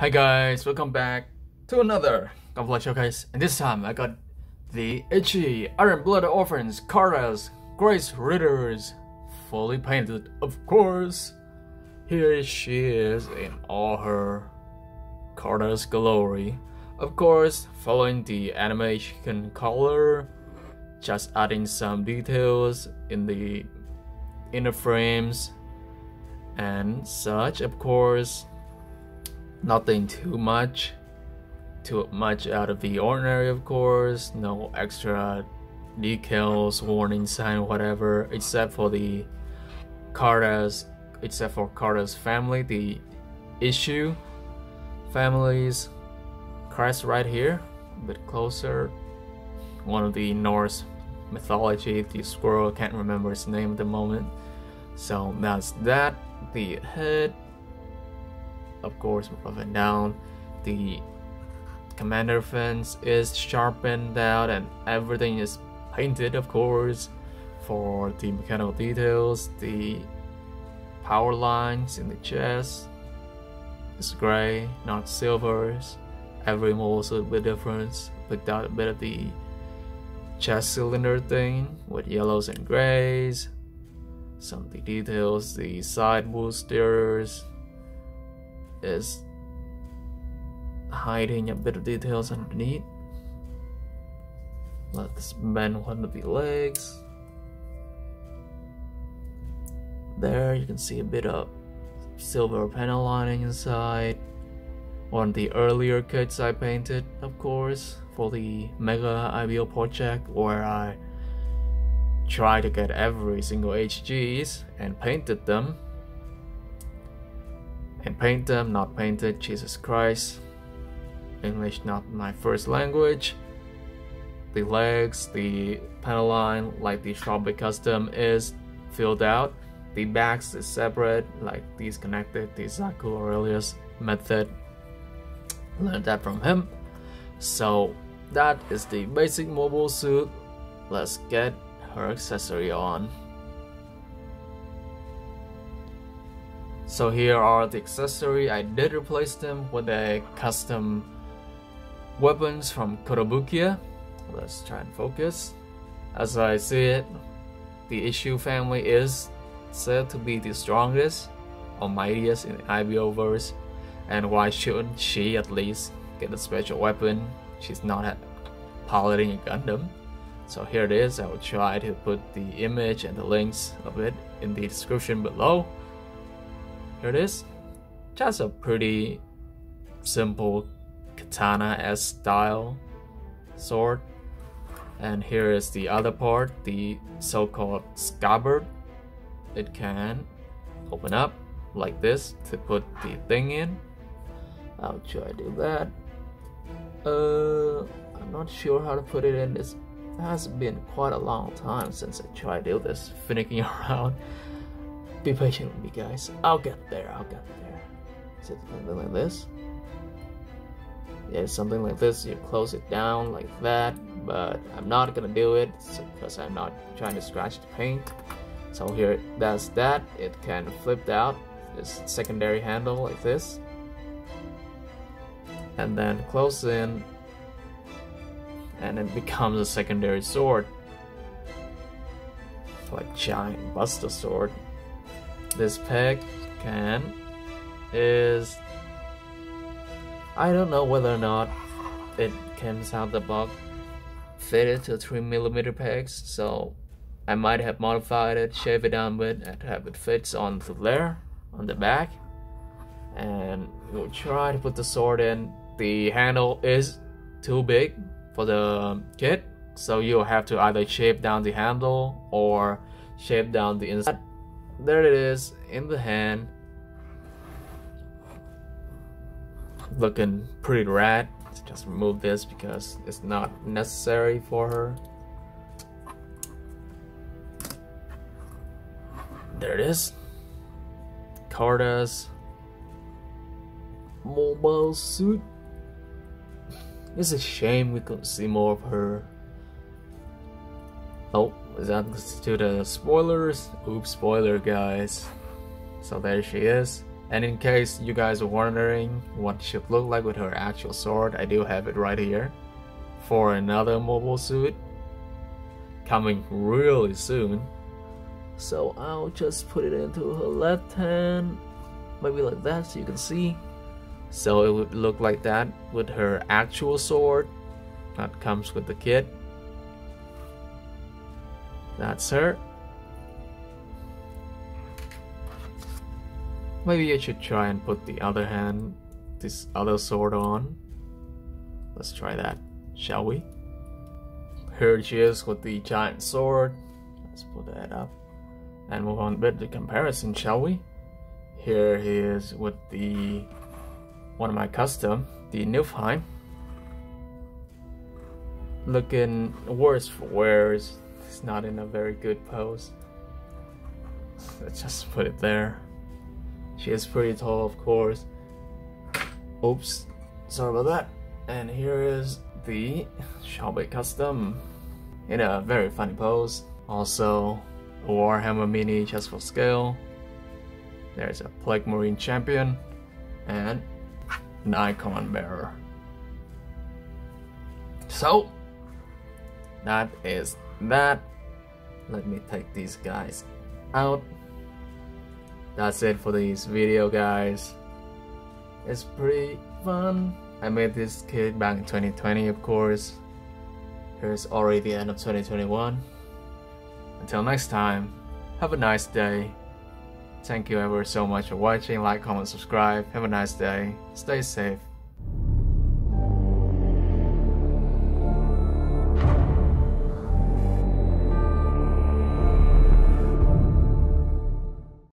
Hi guys, welcome back to another Gunpla Showcase and this time I got the HG Iron Blood Orphans Carta's Graze Ritters fully painted of course. Here she is in all her Carta's glory. Of course, following the animation color, just adding some details in the inner frames and such of course nothing too much too much out of the ordinary of course. No extra decals warning sign whatever except for the Carta's except for Carta's family the issue families. Crest right here a bit closer. One of the Norse mythology the squirrel can't remember its name at the moment. So that's that. The head of course and down the commander fence is sharpened out and everything is painted of course for the mechanical details the power lines in the chest. Is gray not silvers. Every model is a bit different picked out a bit of the chest cylinder thing with yellows and grays. Some of the details the side boosters is hiding a bit of details underneath. Let's bend one of the legs. There you can see a bit of silver panel lining inside. One of the earlier kits I painted, of course, for the Mega IBO project where I tried to get every single HGs and painted them and paint them, not painted, Jesus Christ. English not my first language. The legs, the panel line, like the Strawberry Custom is filled out. The backs is separate, like these connected, the Zaku Aurelius method. Learned that from him. So that is the basic mobile suit. Let's get her accessory on. So here are the accessory. I did replace them with a custom weapons from Kotobukiya. Let's try and focus. As I see it, the Issue family is said to be the strongest or mightiest in the and why shouldn't she at least get a special weapon? She's not piloting a Gundam. So here it is, I will try to put the image and the links of it in the description below. Here it is. Just a pretty simple katana-esque style sword. And here is the other part, the so-called scabbard. It can open up like this to put the thing in. I'll try to do that. Uh, I'm not sure how to put it in. This has been quite a long time since I tried to do this, finicking around. Be patient with me, guys. I'll get there. I'll get there. Is it something like this? Yeah, something like this. You close it down like that, but I'm not gonna do it because I'm not trying to scratch the paint. So here, that's that. It can flip out this secondary handle like this, and then close in, and it becomes a secondary sword, like giant Buster sword this peg can is I don't know whether or not it comes out the box fitted to 3mm pegs so I might have modified it, shave it down a bit and have it fits on the there on the back. And we'll try to put the sword in. The handle is too big for the kit so you'll have to either shape down the handle or shape down the inside there it is in the hand. Looking pretty rad. Let's just remove this because it's not necessary for her. There it is. Carta's mobile suit. It's a shame we couldn't see more of her. Oh, is that to the spoilers? Oops, spoiler guys. So there she is. And in case you guys are wondering what should look like with her actual sword, I do have it right here for another mobile suit coming really soon. So I'll just put it into her left hand, maybe like that so you can see. So it would look like that with her actual sword that comes with the kit. That's her. Maybe I should try and put the other hand, this other sword on. Let's try that, shall we? Here she is with the giant sword. Let's put that up. And move on with the comparison, shall we? Here he is with the one of my custom, the Niflheim. Looking worse for wear, it's not in a very good pose. Let's just put it there. She is pretty tall, of course. Oops, sorry about that. And here is the Xiaobei Custom in a very funny pose. Also, a Warhammer Mini just for scale. There's a Plague Marine Champion and an Icon Bearer. So, that is that. Let me take these guys out. That's it for this video guys. It's pretty fun. I made this kit back in 2020 of course. Here's already the end of 2021 until next time have a nice day. Thank you ever so much for watching. Like comment subscribe. Have a nice day. Stay safe